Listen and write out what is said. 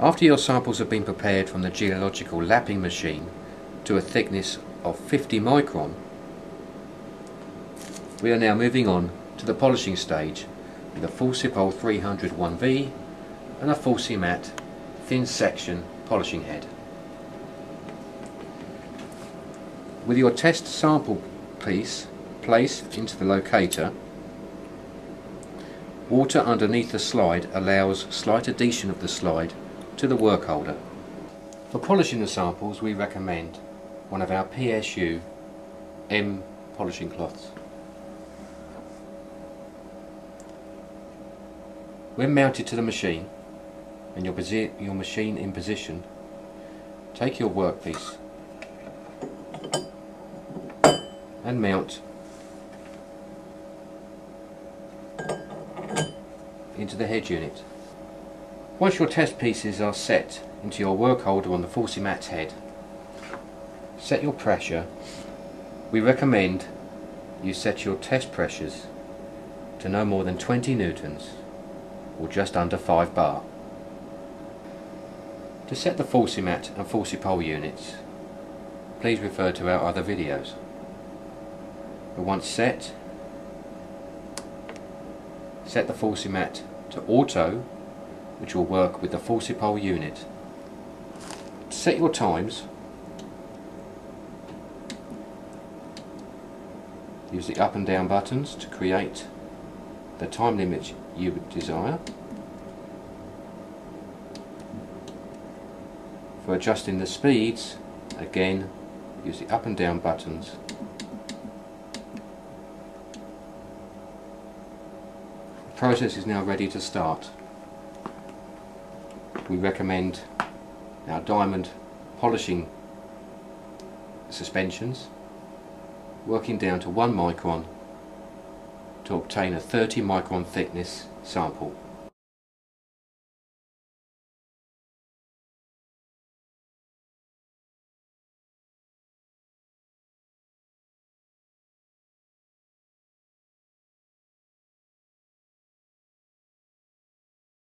After your samples have been prepared from the geological lapping machine to a thickness of 50 micron, we are now moving on to the polishing stage with a Forcipol 301V and a Forcimat thin section polishing head. With your test sample piece placed into the locator, water underneath the slide allows slight adhesion of the slide to the work holder. For polishing the samples we recommend one of our PSU M polishing cloths. When mounted to the machine and your, your machine in position, take your workpiece and mount into the head unit. Once your test pieces are set into your work holder on the Forcimat head, set your pressure. We recommend you set your test pressures to no more than 20 newtons or just under 5 bar. To set the Forcimat and Forcipol units, please refer to our other videos. But once set, set the Forcimat to auto which will work with the Forcipol unit. Set your times. Use the up and down buttons to create the time limit you would desire. For adjusting the speeds, again, use the up and down buttons. The process is now ready to start we recommend our diamond polishing suspensions working down to 1 micron to obtain a 30 micron thickness sample.